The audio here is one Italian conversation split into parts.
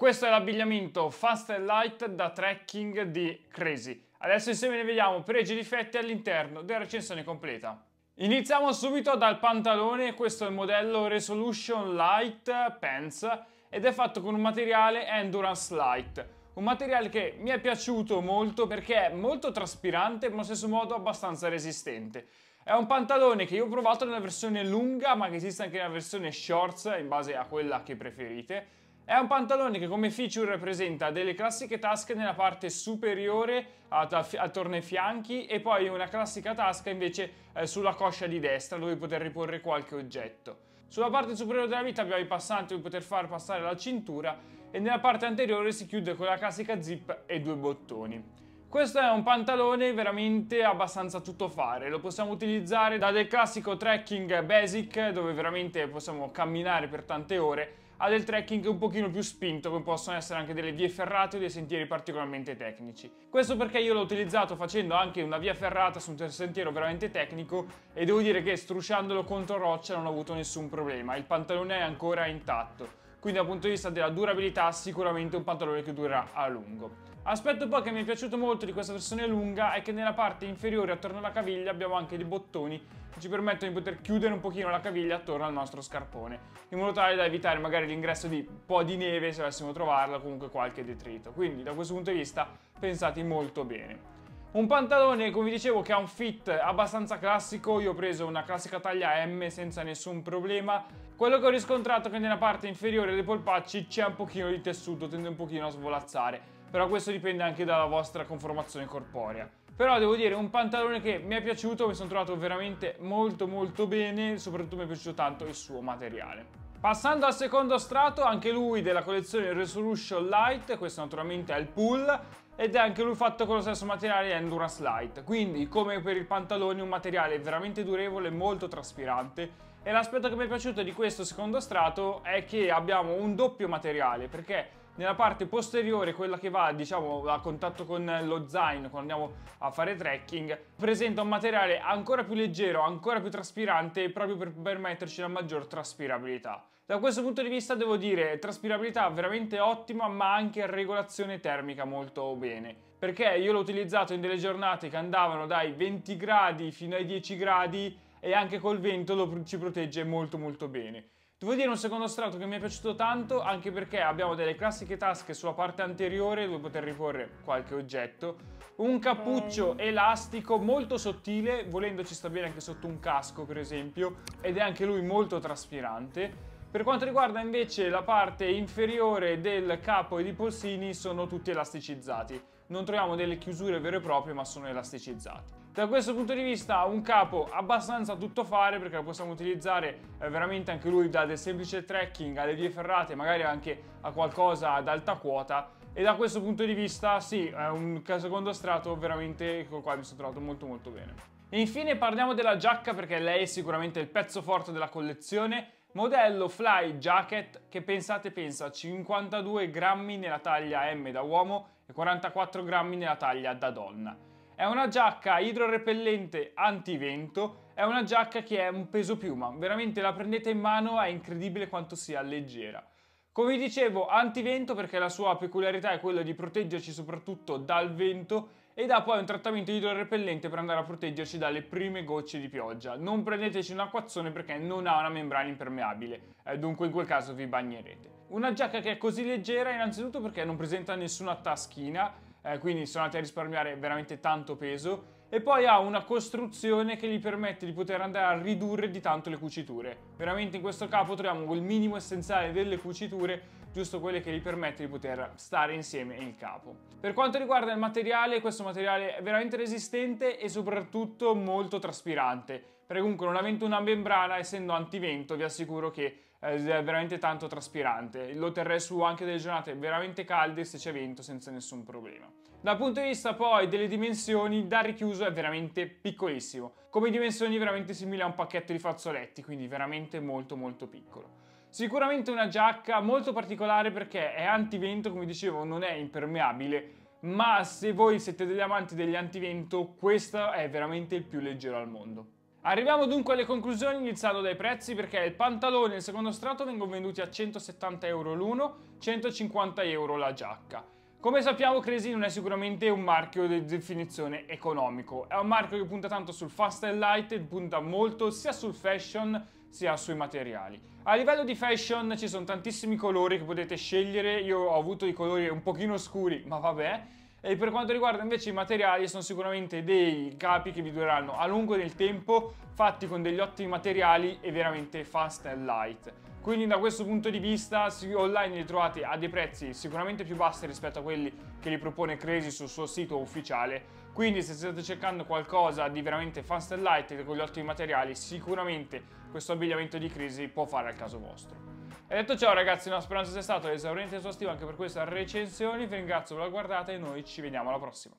Questo è l'abbigliamento Fast and Light da trekking di Crazy. Adesso insieme ne vediamo pregi e difetti all'interno della recensione completa. Iniziamo subito dal pantalone, questo è il modello Resolution Light Pants ed è fatto con un materiale Endurance Light. Un materiale che mi è piaciuto molto perché è molto traspirante ma allo stesso modo abbastanza resistente. È un pantalone che io ho provato nella versione lunga ma che esiste anche nella versione shorts in base a quella che preferite è un pantalone che come feature presenta delle classiche tasche nella parte superiore attorno ai fianchi e poi una classica tasca invece eh, sulla coscia di destra dove poter riporre qualche oggetto. Sulla parte superiore della vita abbiamo i passanti dove poter far passare la cintura e nella parte anteriore si chiude con la classica zip e due bottoni. Questo è un pantalone veramente abbastanza tuttofare, lo possiamo utilizzare da del classico trekking basic dove veramente possiamo camminare per tante ore ha del trekking un pochino più spinto, come possono essere anche delle vie ferrate o dei sentieri particolarmente tecnici. Questo perché io l'ho utilizzato facendo anche una via ferrata su un sentiero veramente tecnico e devo dire che strusciandolo contro roccia non ho avuto nessun problema, il pantalone è ancora intatto. Quindi dal punto di vista della durabilità sicuramente un pantalone che dura a lungo. Aspetto poi che mi è piaciuto molto di questa versione lunga è che nella parte inferiore attorno alla caviglia abbiamo anche dei bottoni che ci permettono di poter chiudere un pochino la caviglia attorno al nostro scarpone in modo tale da evitare magari l'ingresso di un po' di neve se dovessimo trovarla o comunque qualche detrito quindi da questo punto di vista pensati molto bene un pantalone, come vi dicevo, che ha un fit abbastanza classico, io ho preso una classica taglia M senza nessun problema. Quello che ho riscontrato è che nella parte inferiore dei polpacci c'è un pochino di tessuto, tende un pochino a svolazzare, però questo dipende anche dalla vostra conformazione corporea. Però devo dire, un pantalone che mi è piaciuto, mi sono trovato veramente molto molto bene, soprattutto mi è piaciuto tanto il suo materiale. Passando al secondo strato, anche lui della collezione Resolution Light, questo naturalmente è il pull, ed è anche lui fatto con lo stesso materiale Endurance Light, quindi come per il pantalone un materiale veramente durevole, molto traspirante. E l'aspetto che mi è piaciuto di questo secondo strato è che abbiamo un doppio materiale perché nella parte posteriore, quella che va diciamo a contatto con lo zaino quando andiamo a fare trekking, presenta un materiale ancora più leggero, ancora più traspirante proprio per permetterci la maggior traspirabilità. Da questo punto di vista devo dire traspirabilità veramente ottima ma anche regolazione termica molto bene perché io l'ho utilizzato in delle giornate che andavano dai 20 gradi fino ai 10 gradi e anche col vento lo, ci protegge molto molto bene. Devo dire un secondo strato che mi è piaciuto tanto anche perché abbiamo delle classiche tasche sulla parte anteriore dove poter riporre qualche oggetto, un cappuccio elastico molto sottile, volendo ci sta bene anche sotto un casco per esempio, ed è anche lui molto traspirante per quanto riguarda invece la parte inferiore del capo e dei polsini sono tutti elasticizzati. Non troviamo delle chiusure vere e proprie ma sono elasticizzati. Da questo punto di vista un capo abbastanza tuttofare perché lo possiamo utilizzare eh, veramente anche lui da del semplice trekking alle vie ferrate, magari anche a qualcosa ad alta quota e da questo punto di vista sì, è un secondo strato veramente con il quale mi sono trovato molto molto bene. E infine parliamo della giacca perché lei è sicuramente il pezzo forte della collezione Modello Fly Jacket che pensate pensa 52 grammi nella taglia M da uomo e 44 grammi nella taglia da donna. È una giacca idrorepellente antivento, è una giacca che è un peso piuma, veramente la prendete in mano è incredibile quanto sia leggera. Come vi dicevo, antivento perché la sua peculiarità è quella di proteggerci soprattutto dal vento ed ha poi un trattamento idrorepellente per andare a proteggerci dalle prime gocce di pioggia. Non prendeteci un acquazzone perché non ha una membrana impermeabile, eh, dunque in quel caso vi bagnerete. Una giacca che è così leggera innanzitutto perché non presenta nessuna taschina, eh, quindi sono andati a risparmiare veramente tanto peso e poi ha una costruzione che gli permette di poter andare a ridurre di tanto le cuciture. Veramente in questo capo troviamo quel minimo essenziale delle cuciture, giusto quelle che gli permette di poter stare insieme il capo. Per quanto riguarda il materiale, questo materiale è veramente resistente e soprattutto molto traspirante, perché comunque non avendo una membrana, essendo antivento, vi assicuro che è veramente tanto traspirante. Lo terrei su anche delle giornate veramente calde se c'è vento senza nessun problema. Dal punto di vista poi delle dimensioni, da richiuso è veramente piccolissimo. Come dimensioni veramente simili a un pacchetto di fazzoletti, quindi veramente molto molto piccolo. Sicuramente una giacca molto particolare perché è antivento, come dicevo, non è impermeabile, ma se voi siete degli amanti degli antivento, questo è veramente il più leggero al mondo. Arriviamo dunque alle conclusioni iniziando dai prezzi perché il pantalone e il secondo strato vengono venduti a 170 euro l'uno, 150 euro la giacca. Come sappiamo Crazy non è sicuramente un marchio di definizione economico, è un marchio che punta tanto sul fast and light e punta molto sia sul fashion sia sui materiali. A livello di fashion ci sono tantissimi colori che potete scegliere, io ho avuto i colori un pochino scuri, ma vabbè, e per quanto riguarda invece i materiali sono sicuramente dei capi che vi dureranno a lungo nel tempo, fatti con degli ottimi materiali e veramente fast and light. Quindi da questo punto di vista online li trovate a dei prezzi sicuramente più bassi rispetto a quelli che li propone Crazy sul suo sito ufficiale. Quindi se state cercando qualcosa di veramente fast and light con gli ottimi materiali, sicuramente questo abbigliamento di Crazy può fare al caso vostro. E detto ciò ragazzi, no, speranza sia stato esauriente e esaustivo anche per questa recensione, vi ringrazio per la guardata e noi ci vediamo alla prossima.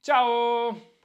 Ciao!